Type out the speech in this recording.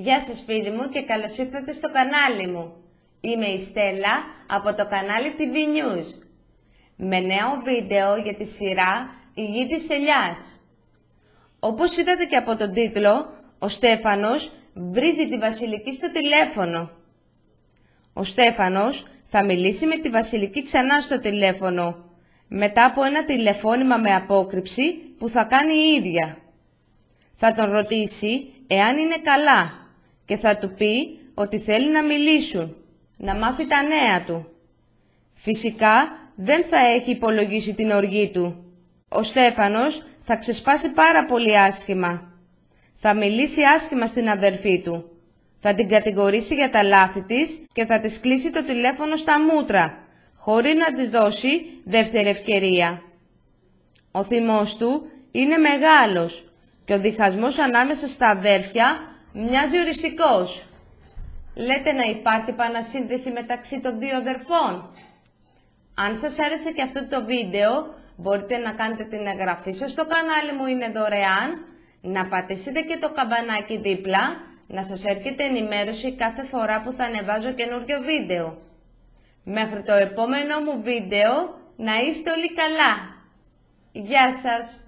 Γεια σας φίλοι μου και καλώς ήρθατε στο κανάλι μου. Είμαι η Στέλλα από το κανάλι TV News. Με νέο βίντεο για τη σειρά «Η γη της ελιάς». Όπως είδατε και από τον τίτλο, ο Στέφανος βρίζει τη Βασιλική στο τηλέφωνο. Ο Στέφανος θα μιλήσει με τη Βασιλική ξανά στο τηλέφωνο, μετά από ένα τηλεφώνημα με απόκρυψη που θα κάνει η ίδια. Θα τον ρωτήσει εάν είναι καλά και θα του πει ότι θέλει να μιλήσουν, να μάθει τα νέα του. Φυσικά δεν θα έχει υπολογίσει την οργή του. Ο Στέφανος θα ξεσπάσει πάρα πολύ άσχημα. Θα μιλήσει άσχημα στην αδερφή του. Θα την κατηγορήσει για τα λάθη της και θα της κλείσει το τηλέφωνο στα μούτρα, χωρίς να της δώσει δεύτερη ευκαιρία. Ο θυμός του είναι μεγάλος και ο διχασμός ανάμεσα στα αδέρφια μοιάζει οριστικός. Λέτε να υπάρχει επανασύνδεση μεταξύ των δύο αδερφών. Αν σας άρεσε και αυτό το βίντεο, μπορείτε να κάνετε την εγγραφή σας στο κανάλι μου, είναι δωρεάν, να πατήσετε και το καμπανάκι δίπλα, να σας έρχεται ενημέρωση κάθε φορά που θα ανεβάζω καινούριο βίντεο. Μέχρι το επόμενο μου βίντεο, να είστε όλοι καλά. Γεια σας!